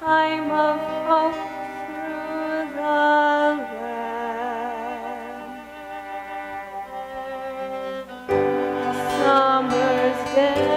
time of hope through the land. Summer's day,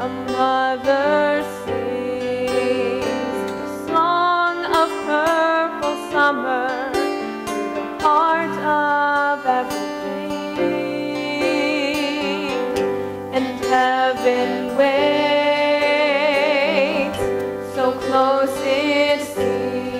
a mother sings the song of purple summer through the heart of everything. And heaven waits. It's sim.